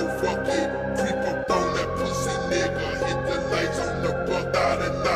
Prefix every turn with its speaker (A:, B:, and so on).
A: so fuck it. People throw that pussy nigga, hit the lights on the buck out of